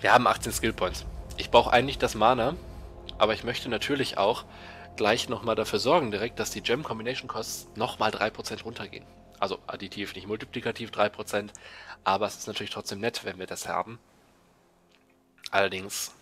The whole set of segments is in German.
Wir haben 18 Skill Points. Ich brauche eigentlich das Mana, aber ich möchte natürlich auch gleich nochmal dafür sorgen direkt, dass die Gem Combination Costs nochmal 3% runtergehen. Also additiv, nicht multiplikativ 3%, aber es ist natürlich trotzdem nett, wenn wir das haben. Allerdings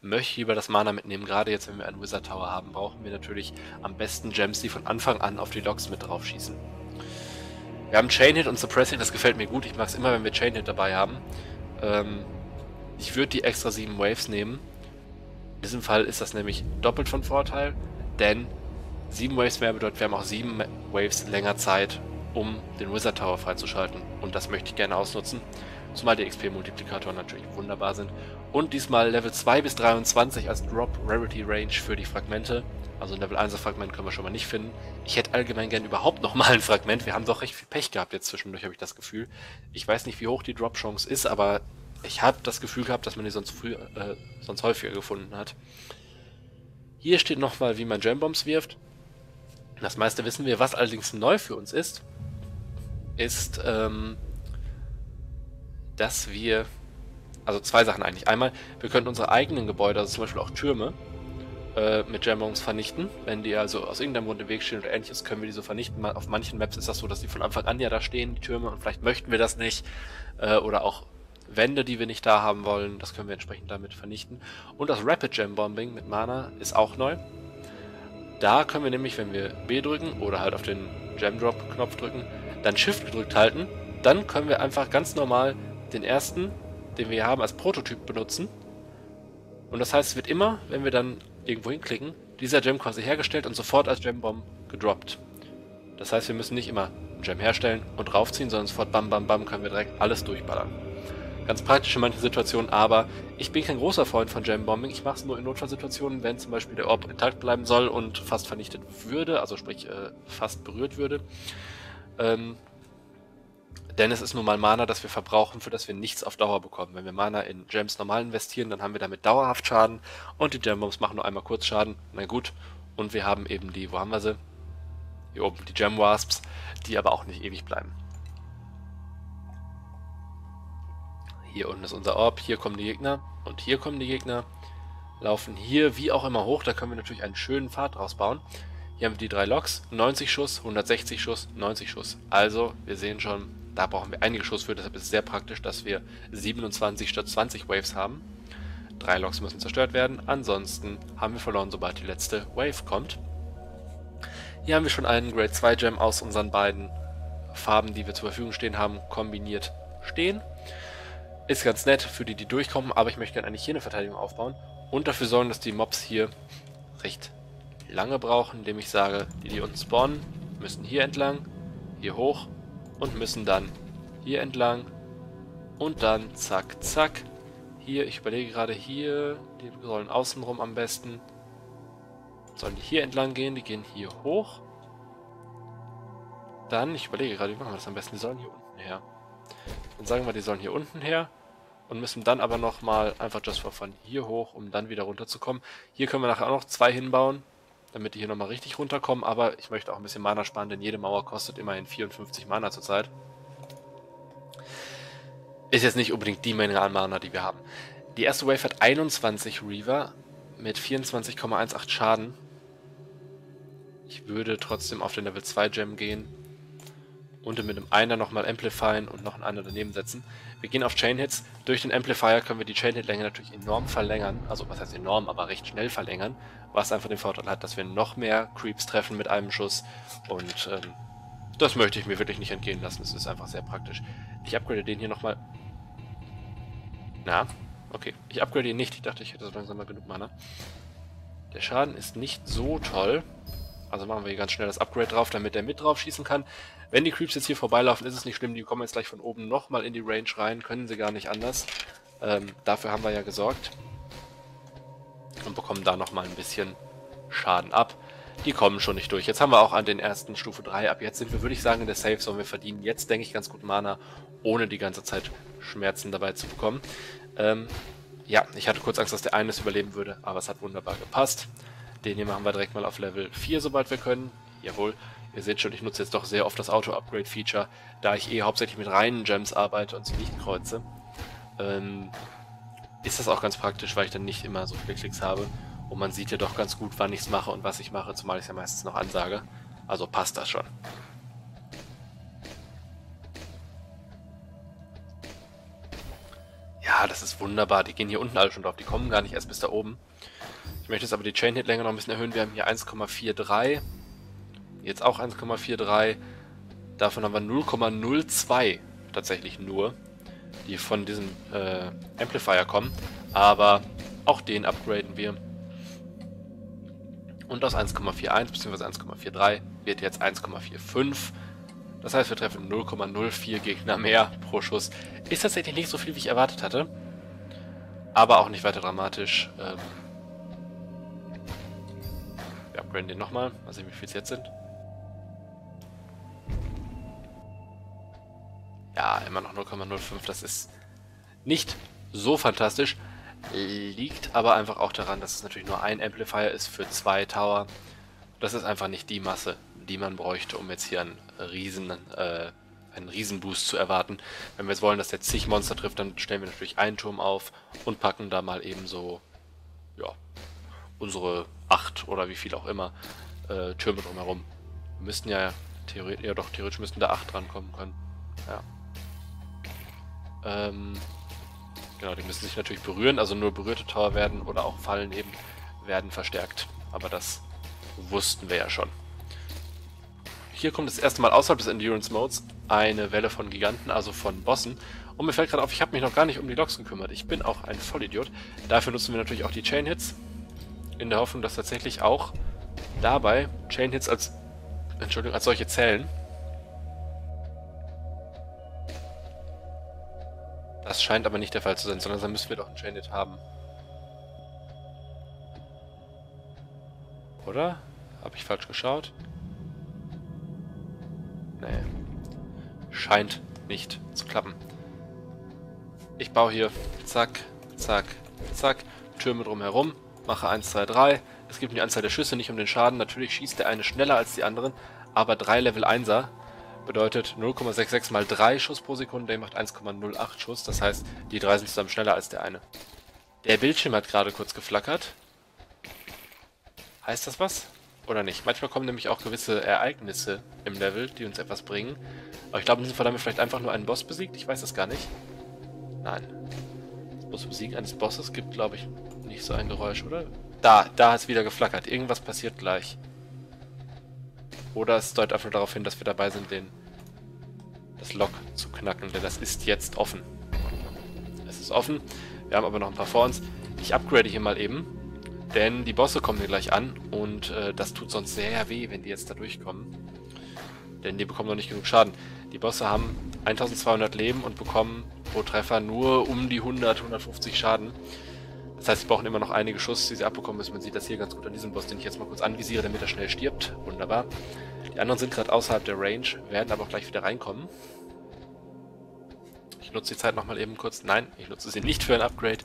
möchte ich lieber das Mana mitnehmen. Gerade jetzt, wenn wir einen Wizard Tower haben, brauchen wir natürlich am besten Gems, die von Anfang an auf die Logs mit drauf schießen. Wir haben Chain Hit und Suppressing, das gefällt mir gut. Ich mag es immer, wenn wir Chain Hit dabei haben. Ähm, ich würde die extra 7 Waves nehmen. In diesem Fall ist das nämlich doppelt von Vorteil, denn 7 Waves mehr bedeutet, wir haben auch 7 Waves länger Zeit, um den Wizard Tower freizuschalten. Und das möchte ich gerne ausnutzen. Zumal die XP-Multiplikatoren natürlich wunderbar sind. Und diesmal Level 2 bis 23 als Drop Rarity Range für die Fragmente. Also ein Level 1er Fragment können wir schon mal nicht finden. Ich hätte allgemein gern überhaupt nochmal ein Fragment. Wir haben doch recht viel Pech gehabt jetzt zwischendurch, habe ich das Gefühl. Ich weiß nicht, wie hoch die Drop-Chance ist, aber ich habe das Gefühl gehabt, dass man die sonst, früh, äh, sonst häufiger gefunden hat. Hier steht nochmal, wie man Gembombs wirft. Das meiste wissen wir. Was allerdings neu für uns ist, ist, ähm, dass wir, also zwei Sachen eigentlich. Einmal, wir können unsere eigenen Gebäude, also zum Beispiel auch Türme, äh, mit Gembombs vernichten. Wenn die also aus irgendeinem Grund im Weg stehen oder ähnliches, können wir die so vernichten. Auf manchen Maps ist das so, dass die von Anfang an ja da stehen, die Türme, und vielleicht möchten wir das nicht. Äh, oder auch Wände, die wir nicht da haben wollen, das können wir entsprechend damit vernichten. Und das Rapid Gem Bombing mit Mana ist auch neu. Da können wir nämlich, wenn wir B drücken oder halt auf den Gem Drop Knopf drücken, dann Shift gedrückt halten, dann können wir einfach ganz normal den ersten, den wir haben, als Prototyp benutzen. Und das heißt, es wird immer, wenn wir dann irgendwo hinklicken, dieser Gem quasi hergestellt und sofort als Gem Bomb gedroppt. Das heißt, wir müssen nicht immer einen Gem herstellen und draufziehen, sondern sofort bam bam bam können wir direkt alles durchballern. Ganz praktisch in manchen Situationen, aber ich bin kein großer Freund von Gem Bombing. Ich mache es nur in Notfallsituationen, wenn zum Beispiel der Orb intakt bleiben soll und fast vernichtet würde, also sprich äh, fast berührt würde. Ähm, denn es ist nun mal Mana, das wir verbrauchen, für das wir nichts auf Dauer bekommen. Wenn wir Mana in Gems normal investieren, dann haben wir damit dauerhaft Schaden und die Gem Bombs machen nur einmal kurz Schaden. Na gut. Und wir haben eben die, wo haben wir sie? Hier oben, die Gem Wasps, die aber auch nicht ewig bleiben. Hier unten ist unser Orb, hier kommen die Gegner und hier kommen die Gegner. Laufen hier wie auch immer hoch, da können wir natürlich einen schönen Pfad draus bauen. Hier haben wir die drei Loks, 90 Schuss, 160 Schuss, 90 Schuss. Also, wir sehen schon, da brauchen wir einige Schuss für, deshalb ist es sehr praktisch, dass wir 27 statt 20 Waves haben. Drei Loks müssen zerstört werden, ansonsten haben wir verloren, sobald die letzte Wave kommt. Hier haben wir schon einen Grade 2 Gem aus unseren beiden Farben, die wir zur Verfügung stehen haben, kombiniert stehen. Ist ganz nett für die, die durchkommen, aber ich möchte gerne eigentlich hier eine Verteidigung aufbauen und dafür sorgen, dass die Mobs hier recht lange brauchen, indem ich sage, die, die unten spawnen, müssen hier entlang, hier hoch und müssen dann hier entlang und dann zack, zack. Hier, ich überlege gerade hier, die sollen außenrum am besten. Sollen die hier entlang gehen, die gehen hier hoch. Dann, ich überlege gerade, wie machen wir das am besten, die sollen hier unten her. Dann sagen wir, die sollen hier unten her und müssen dann aber nochmal einfach just for fun hier hoch, um dann wieder runterzukommen. Hier können wir nachher auch noch zwei hinbauen, damit die hier nochmal richtig runterkommen, aber ich möchte auch ein bisschen Mana sparen, denn jede Mauer kostet immerhin 54 Mana zurzeit. Ist jetzt nicht unbedingt die Menge an Mana, die wir haben. Die erste Wave hat 21 Reaver mit 24,18 Schaden. Ich würde trotzdem auf den Level 2 Gem gehen und mit einem Einer nochmal amplifyen und noch einen Einer daneben setzen. Wir gehen auf Chain Hits. Durch den Amplifier können wir die Chain Hit Länge natürlich enorm verlängern. Also was heißt enorm, aber recht schnell verlängern. Was einfach den Vorteil hat, dass wir noch mehr Creeps treffen mit einem Schuss. Und ähm, das möchte ich mir wirklich nicht entgehen lassen. Es ist einfach sehr praktisch. Ich upgrade den hier nochmal. Na, okay. Ich upgrade ihn nicht. Ich dachte, ich hätte so langsam mal genug Mana. Der Schaden ist nicht so toll. Also machen wir hier ganz schnell das Upgrade drauf, damit der mit drauf schießen kann. Wenn die Creeps jetzt hier vorbeilaufen, ist es nicht schlimm. Die kommen jetzt gleich von oben nochmal in die Range rein. Können sie gar nicht anders. Ähm, dafür haben wir ja gesorgt. Und bekommen da nochmal ein bisschen Schaden ab. Die kommen schon nicht durch. Jetzt haben wir auch an den ersten Stufe 3. Ab jetzt sind wir, würde ich sagen, in der Safe Zone. Wir verdienen jetzt, denke ich, ganz gut Mana, ohne die ganze Zeit Schmerzen dabei zu bekommen. Ähm, ja, ich hatte kurz Angst, dass der eine es überleben würde, aber es hat wunderbar gepasst. Den hier machen wir direkt mal auf Level 4, sobald wir können. Jawohl. Ihr seht schon, ich nutze jetzt doch sehr oft das Auto-Upgrade-Feature, da ich eh hauptsächlich mit reinen Gems arbeite und sie nicht kreuze. Ähm, ist das auch ganz praktisch, weil ich dann nicht immer so viele Klicks habe. Und man sieht ja doch ganz gut, wann ich es mache und was ich mache, zumal ich es ja meistens noch ansage. Also passt das schon. Ja, das ist wunderbar. Die gehen hier unten alle schon drauf. Die kommen gar nicht erst bis da oben. Ich möchte jetzt aber die Chain-Hit-Länge noch ein bisschen erhöhen. Wir haben hier 1,43. Jetzt auch 1,43. Davon haben wir 0,02 tatsächlich nur, die von diesem äh, Amplifier kommen. Aber auch den upgraden wir. Und aus 1,41 bzw. 1,43 wird jetzt 1,45. Das heißt, wir treffen 0,04 Gegner mehr pro Schuss. Ist tatsächlich nicht so viel, wie ich erwartet hatte. Aber auch nicht weiter dramatisch. Ähm wir upgraden den nochmal. Mal sehen, wie viel es jetzt sind. Ja, immer noch 0,05. Das ist nicht so fantastisch. Liegt aber einfach auch daran, dass es natürlich nur ein Amplifier ist für zwei Tower. Das ist einfach nicht die Masse, die man bräuchte, um jetzt hier einen riesen, äh, einen Riesenboost zu erwarten. Wenn wir jetzt wollen, dass der zig Monster trifft, dann stellen wir natürlich einen Turm auf und packen da mal eben so, ja, unsere acht oder wie viel auch immer äh, Türme drumherum. Wir müssten ja theoretisch, ja doch, theoretisch müssten da acht drankommen können. Ja. Ähm, genau, die müssen sich natürlich berühren, also nur berührte Tower werden oder auch Fallen eben werden verstärkt. Aber das wussten wir ja schon. Hier kommt das erste Mal außerhalb des Endurance Modes eine Welle von Giganten, also von Bossen. Und mir fällt gerade auf, ich habe mich noch gar nicht um die Loks gekümmert. Ich bin auch ein Vollidiot. Dafür nutzen wir natürlich auch die Chain Hits. In der Hoffnung, dass tatsächlich auch dabei Chain Hits als, Entschuldigung, als solche zählen. Das scheint aber nicht der Fall zu sein, sondern dann müssen wir doch einen Chain Hit haben. Oder? Habe ich falsch geschaut? Nee. Scheint nicht zu klappen. Ich baue hier zack, zack, zack, Türme drumherum, mache 1, 2, 3. Es gibt die Anzahl der Schüsse, nicht um den Schaden. Natürlich schießt der eine schneller als die anderen, aber 3 Level 1er bedeutet 0,66 mal 3 Schuss pro Sekunde, der macht 1,08 Schuss. Das heißt, die drei sind zusammen schneller als der eine. Der Bildschirm hat gerade kurz geflackert. Heißt das was? Oder nicht? Manchmal kommen nämlich auch gewisse Ereignisse im Level, die uns etwas bringen. Aber ich glaube, in diesem Fall haben wir vielleicht einfach nur einen Boss besiegt. Ich weiß es gar nicht. Nein. Das Besiegen eines Bosses gibt, glaube ich, nicht so ein Geräusch, oder? Da, da hat es wieder geflackert. Irgendwas passiert gleich. Oder es deutet einfach darauf hin, dass wir dabei sind, den das Lock zu knacken, denn das ist jetzt offen. Es ist offen, wir haben aber noch ein paar vor uns. Ich upgrade hier mal eben, denn die Bosse kommen hier gleich an und äh, das tut sonst sehr weh, wenn die jetzt da durchkommen. Denn die bekommen noch nicht genug Schaden. Die Bosse haben 1200 Leben und bekommen pro Treffer nur um die 100, 150 Schaden. Das heißt, sie brauchen immer noch einige Schuss, die sie abbekommen müssen. Man sieht das hier ganz gut an diesem Boss, den ich jetzt mal kurz anvisiere, damit er schnell stirbt. Wunderbar. Die anderen sind gerade außerhalb der Range, werden aber auch gleich wieder reinkommen. Ich nutze die Zeit nochmal eben kurz. Nein, ich nutze sie nicht für ein Upgrade,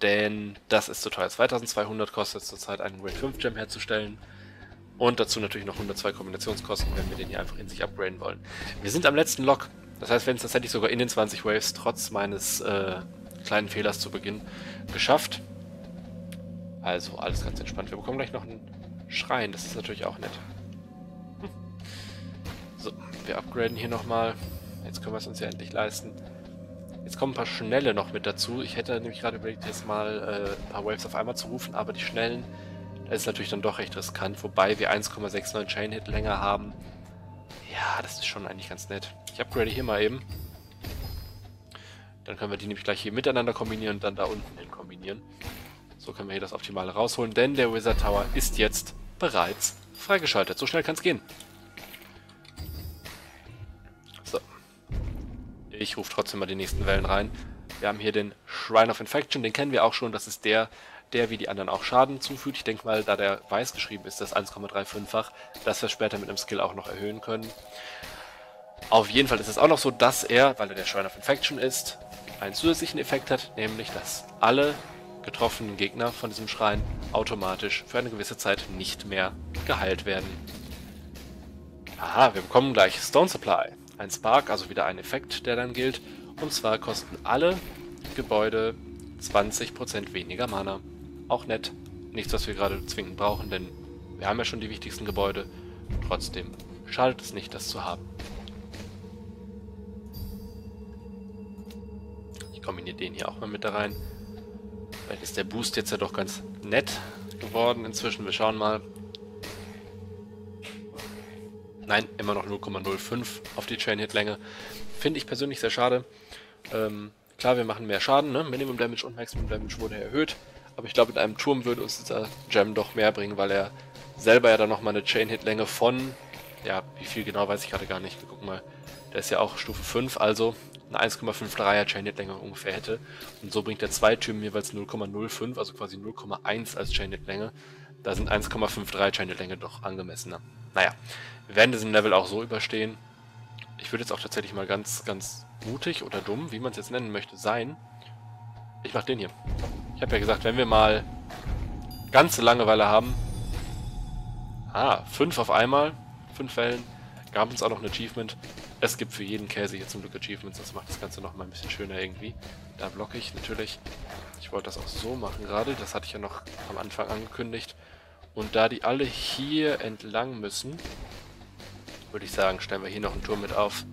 denn das ist zu teuer. 2200 kostet es zurzeit einen Grade 5 Gem herzustellen. Und dazu natürlich noch 102 Kombinationskosten, wenn wir den hier einfach in sich upgraden wollen. Wir sind am letzten Lock. Das heißt, wenn es tatsächlich sogar in den 20 Waves, trotz meines äh, kleinen Fehlers zu Beginn, geschafft. Also, alles ganz entspannt. Wir bekommen gleich noch einen Schrein. Das ist natürlich auch nett. So, wir upgraden hier nochmal. Jetzt können wir es uns ja endlich leisten. Jetzt kommen ein paar Schnelle noch mit dazu. Ich hätte nämlich gerade überlegt, jetzt mal äh, ein paar Waves auf einmal zu rufen, aber die Schnellen, das ist natürlich dann doch recht riskant, wobei wir 1,69 Chain-Hit länger haben. Ja, das ist schon eigentlich ganz nett. Ich upgrade hier mal eben. Dann können wir die nämlich gleich hier miteinander kombinieren und dann da unten hin kombinieren. So können wir hier das Optimale rausholen, denn der Wizard Tower ist jetzt bereits freigeschaltet. So schnell kann es gehen. Ich rufe trotzdem mal die nächsten Wellen rein. Wir haben hier den Shrine of Infection, den kennen wir auch schon. Das ist der, der wie die anderen auch Schaden zufügt. Ich denke mal, da der weiß geschrieben ist, das 1,35-fach, dass wir später mit einem Skill auch noch erhöhen können. Auf jeden Fall ist es auch noch so, dass er, weil er der Shrine of Infection ist, einen zusätzlichen Effekt hat, nämlich dass alle getroffenen Gegner von diesem Schrein automatisch für eine gewisse Zeit nicht mehr geheilt werden. Aha, wir bekommen gleich Stone Supply ein Spark, also wieder ein Effekt, der dann gilt. Und zwar kosten alle Gebäude 20% weniger Mana. Auch nett. Nichts, was wir gerade zwingend brauchen, denn wir haben ja schon die wichtigsten Gebäude. Trotzdem schadet es nicht, das zu haben. Ich kombiniere den hier auch mal mit da rein. Vielleicht ist der Boost jetzt ja doch ganz nett geworden inzwischen. Wir schauen mal. Nein, immer noch 0,05 auf die Chain-Hit-Länge. Finde ich persönlich sehr schade. Ähm, klar, wir machen mehr Schaden, ne? Minimum Damage und Maximum Damage wurde erhöht. Aber ich glaube, mit einem Turm würde uns dieser Gem doch mehr bringen, weil er selber ja dann nochmal eine Chain-Hit-Länge von, ja, wie viel genau weiß ich gerade gar nicht. Guck mal, der ist ja auch Stufe 5, also eine 1,53er Chain-Hit-Länge ungefähr hätte. Und so bringt der zwei Türme jeweils 0,05, also quasi 0,1 als Chain-Hit-Länge. Da sind 1,53 Chain-Hit-Länge doch angemessener. Naja, wir werden diesen Level auch so überstehen. Ich würde jetzt auch tatsächlich mal ganz, ganz mutig oder dumm, wie man es jetzt nennen möchte, sein. Ich mach den hier. Ich habe ja gesagt, wenn wir mal ganze Langeweile haben... Ah, fünf auf einmal. Fünf Wellen. Gab uns auch noch ein Achievement. Es gibt für jeden Käse hier zum Glück Achievements, das macht das Ganze noch mal ein bisschen schöner irgendwie. Da blocke ich natürlich. Ich wollte das auch so machen gerade, das hatte ich ja noch am Anfang angekündigt. Und da die alle hier entlang müssen, würde ich sagen, stellen wir hier noch einen Turm mit auf.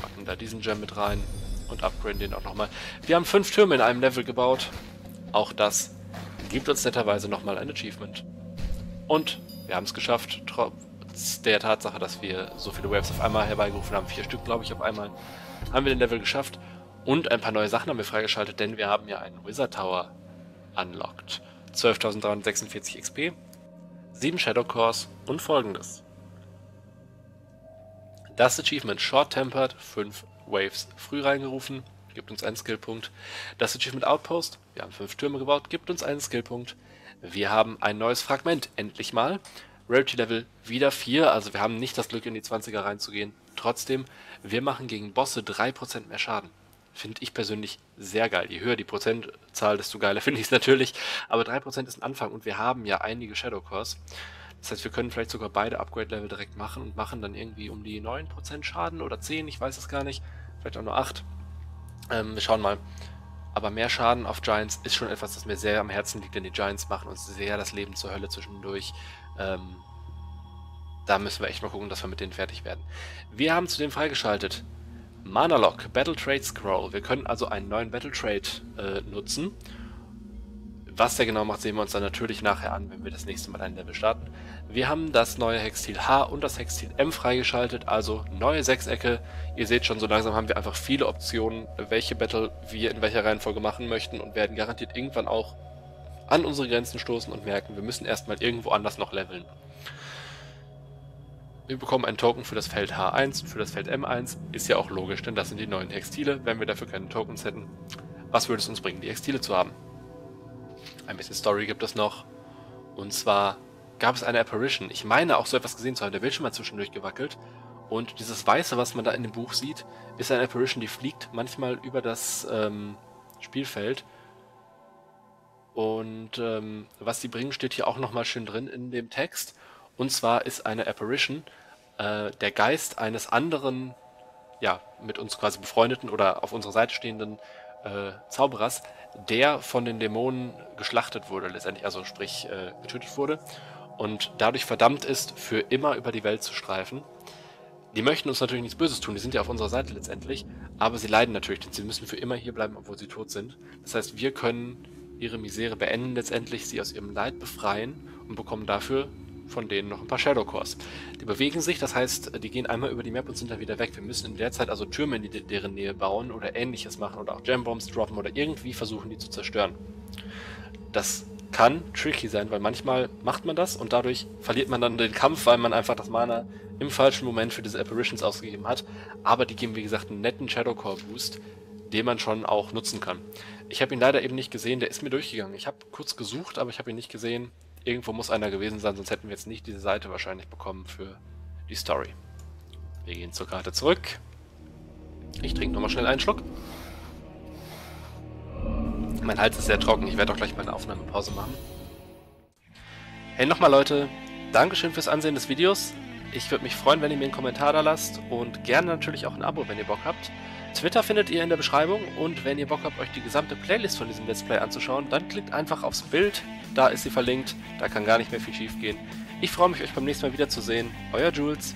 Packen da diesen Gem mit rein und upgraden den auch nochmal. Wir haben fünf Türme in einem Level gebaut. Auch das gibt uns netterweise nochmal ein Achievement. Und wir haben es geschafft, trotz der Tatsache, dass wir so viele Waves auf einmal herbeigerufen haben, vier Stück glaube ich auf einmal, haben wir den Level geschafft. Und ein paar neue Sachen haben wir freigeschaltet, denn wir haben ja einen Wizard Tower unlocked. 12.346 XP, 7 Shadow Cores und folgendes. Das Achievement Short Tempered, 5 Waves früh reingerufen, gibt uns einen Skillpunkt. Das Achievement Outpost, wir haben 5 Türme gebaut, gibt uns einen Skillpunkt. Wir haben ein neues Fragment, endlich mal. Rarity Level wieder 4, also wir haben nicht das Glück in die 20er reinzugehen. Trotzdem, wir machen gegen Bosse 3% mehr Schaden. Finde ich persönlich sehr geil. Je höher die Prozentzahl, desto geiler finde ich es natürlich. Aber 3% ist ein Anfang und wir haben ja einige Shadow Cores. Das heißt, wir können vielleicht sogar beide Upgrade-Level direkt machen und machen dann irgendwie um die 9% Schaden oder 10, ich weiß es gar nicht. Vielleicht auch nur 8. Ähm, wir schauen mal. Aber mehr Schaden auf Giants ist schon etwas, das mir sehr am Herzen liegt, denn die Giants machen uns sehr das Leben zur Hölle zwischendurch. Ähm, da müssen wir echt mal gucken, dass wir mit denen fertig werden. Wir haben zudem freigeschaltet Mana Lock, Battle Trade Scroll. Wir können also einen neuen Battle Trade äh, nutzen. Was der genau macht, sehen wir uns dann natürlich nachher an, wenn wir das nächste Mal ein Level starten. Wir haben das neue Hextil H und das Hextil M freigeschaltet, also neue Sechsecke. Ihr seht schon, so langsam haben wir einfach viele Optionen, welche Battle wir in welcher Reihenfolge machen möchten und werden garantiert irgendwann auch an unsere Grenzen stoßen und merken, wir müssen erstmal irgendwo anders noch leveln. Wir bekommen einen Token für das Feld H1 und für das Feld M1. Ist ja auch logisch, denn das sind die neuen Textile. Wenn wir dafür keine Tokens hätten, was würde es uns bringen, die Textile zu haben? Ein bisschen Story gibt es noch. Und zwar gab es eine Apparition. Ich meine auch so etwas gesehen zu haben. Der Bildschirm hat zwischendurch gewackelt. Und dieses Weiße, was man da in dem Buch sieht, ist eine Apparition, die fliegt manchmal über das ähm, Spielfeld. Und ähm, was die bringen, steht hier auch nochmal schön drin in dem Text. Und zwar ist eine Apparition äh, der Geist eines anderen, ja, mit uns quasi befreundeten oder auf unserer Seite stehenden äh, Zauberers, der von den Dämonen geschlachtet wurde, letztendlich, also sprich äh, getötet wurde und dadurch verdammt ist, für immer über die Welt zu streifen. Die möchten uns natürlich nichts Böses tun, die sind ja auf unserer Seite letztendlich, aber sie leiden natürlich, denn sie müssen für immer hier bleiben, obwohl sie tot sind. Das heißt, wir können ihre Misere beenden letztendlich, sie aus ihrem Leid befreien und bekommen dafür von denen noch ein paar Shadow Cores. Die bewegen sich, das heißt, die gehen einmal über die Map und sind dann wieder weg. Wir müssen in der Zeit also Türme in deren Nähe bauen oder ähnliches machen oder auch Gembombs droppen oder irgendwie versuchen, die zu zerstören. Das kann tricky sein, weil manchmal macht man das und dadurch verliert man dann den Kampf, weil man einfach das Mana im falschen Moment für diese Apparitions ausgegeben hat. Aber die geben, wie gesagt, einen netten Shadow Core Boost, den man schon auch nutzen kann. Ich habe ihn leider eben nicht gesehen, der ist mir durchgegangen. Ich habe kurz gesucht, aber ich habe ihn nicht gesehen. Irgendwo muss einer gewesen sein, sonst hätten wir jetzt nicht diese Seite wahrscheinlich bekommen für die Story. Wir gehen zur Karte zurück. Ich trinke nochmal schnell einen Schluck. Mein Hals ist sehr trocken, ich werde auch gleich mal eine Aufnahmepause machen. Hey nochmal Leute, Dankeschön fürs Ansehen des Videos. Ich würde mich freuen, wenn ihr mir einen Kommentar da lasst und gerne natürlich auch ein Abo, wenn ihr Bock habt. Twitter findet ihr in der Beschreibung und wenn ihr Bock habt, euch die gesamte Playlist von diesem Let's Play anzuschauen, dann klickt einfach aufs Bild, da ist sie verlinkt, da kann gar nicht mehr viel schief gehen. Ich freue mich, euch beim nächsten Mal wiederzusehen. Euer Jules.